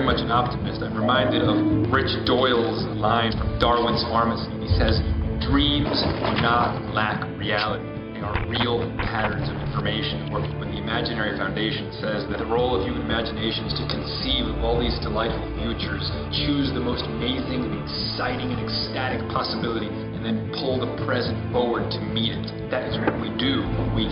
very much an optimist. I'm reminded of Rich Doyle's line from Darwin's Pharmacy. He says, Dreams do not lack reality. They are real patterns of information. Where when the Imaginary Foundation says that the role of human imagination is to conceive of all these delightful futures, choose the most amazing, exciting, and ecstatic possibility, and then pull the present forward to meet it. That is what we do. We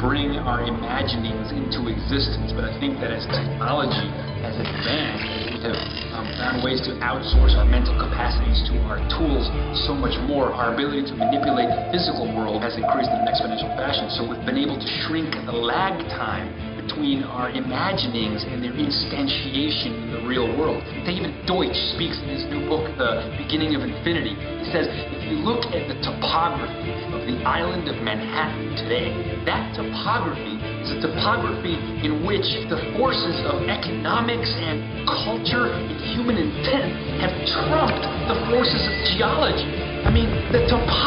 bring our imaginings into existence. But I think that as technology has advanced, we have um, found ways to outsource our mental capacities to our tools so much more. Our ability to manipulate the physical world has increased in an exponential fashion. So we've been able to shrink the lag time between our imaginings and their instantiation in the real world. David Deutsch speaks in his new book, The Beginning of Infinity. Says, if you look at the topography of the island of Manhattan today, that topography is a topography in which the forces of economics and culture and human intent have trumped the forces of geology. I mean, the topography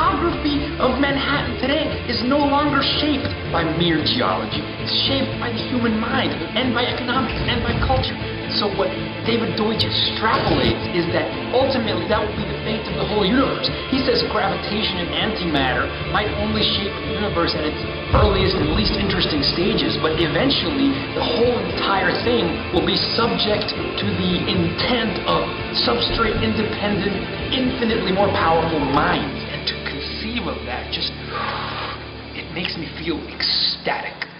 of Manhattan today is no longer shaped by mere geology. It's shaped by the human mind and by economics and by culture. So what David Deutsch extrapolates is that ultimately that will be the fate of the whole universe. He says gravitation and antimatter might only shape the universe at its earliest and least interesting stages, but eventually the whole entire thing will be subject to the intent of substrate independent, infinitely more powerful minds. Conceive of that just it makes me feel ecstatic.